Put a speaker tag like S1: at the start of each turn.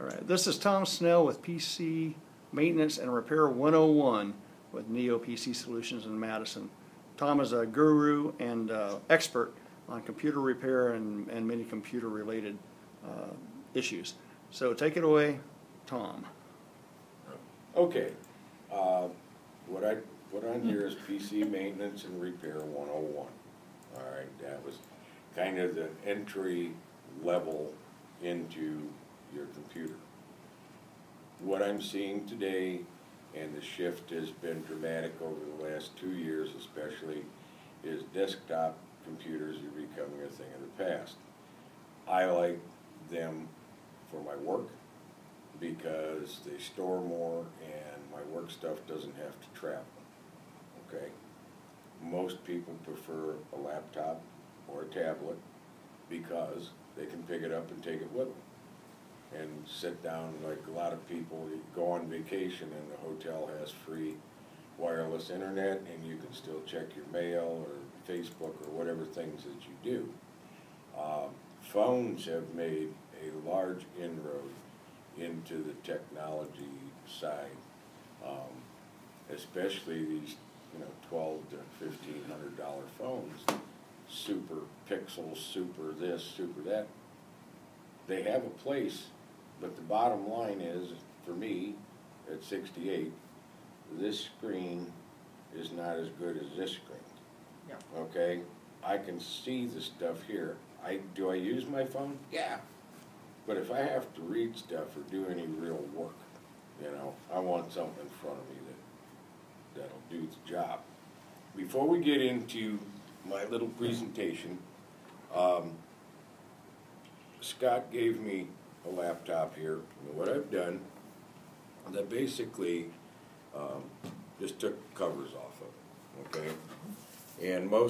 S1: All right, this is Tom Snell with PC Maintenance and Repair 101 with Neo PC Solutions in Madison. Tom is a guru and uh, expert on computer repair and, and many computer-related uh, issues. So take it away, Tom.
S2: Okay, uh, what I put on here is PC maintenance and repair one oh one. Alright, that was kind of the entry level into your computer. What I'm seeing today, and the shift has been dramatic over the last two years especially, is desktop computers are becoming a thing of the past. I like them for my work because they store more and my work stuff doesn't have to travel, okay? Most people prefer a laptop or a tablet because they can pick it up and take it with them. And sit down, like a lot of people, go on vacation and the hotel has free wireless internet and you can still check your mail or Facebook or whatever things that you do. Um, Phones have made a large inroad into the technology side, um, especially these, you know, twelve to fifteen hundred dollar phones, super pixels, super this, super that. They have a place, but the bottom line is, for me, at sixty-eight, this screen is not as good as this screen.
S3: Yeah.
S2: Okay, I can see the stuff here. I, do I use my phone? Yeah. But if I have to read stuff or do any real work, you know, I want something in front of me that, that'll do the job. Before we get into my little presentation, um, Scott gave me a laptop here, what I've done, that basically, um, just took covers off of it, okay? And most